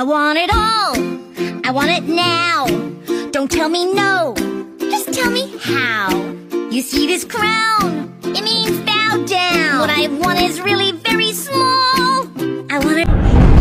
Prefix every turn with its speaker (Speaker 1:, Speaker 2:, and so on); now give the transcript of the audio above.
Speaker 1: I want it all. I want it now. Don't tell me no. Just tell me how. You see this crown? It means bow down. What I want is really very small. I want it.